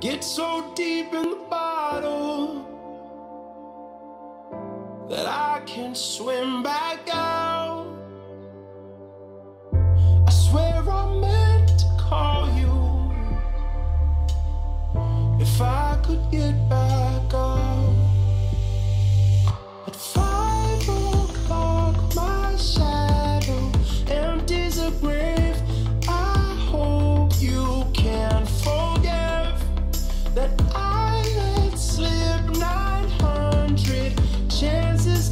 get so deep in the bottle that I can swim back out.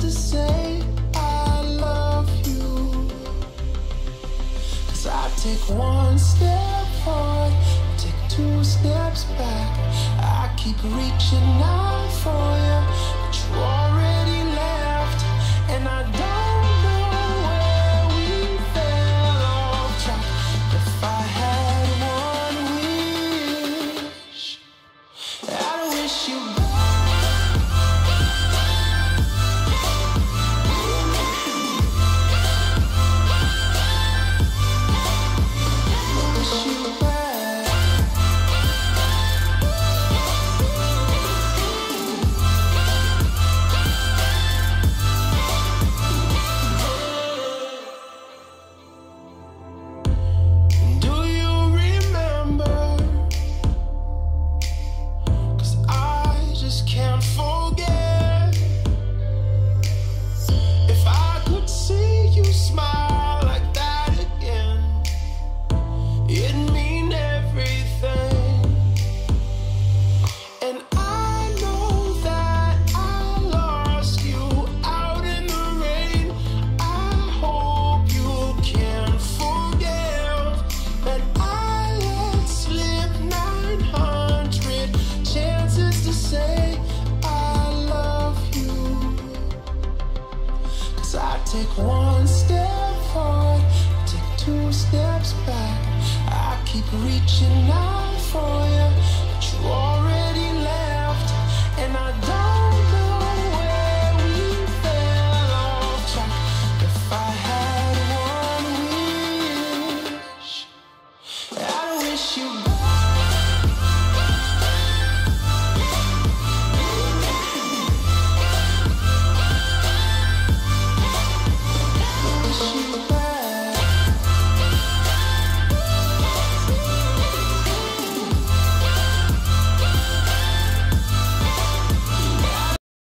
To say I love you, 'cause I take one step forward, take two steps back. I keep reaching out for you, but you forget. Take one step forward, take two steps back. I keep reaching out for you, but you already left, and I don't know where we fell off track. If I had one wish, I'd wish you.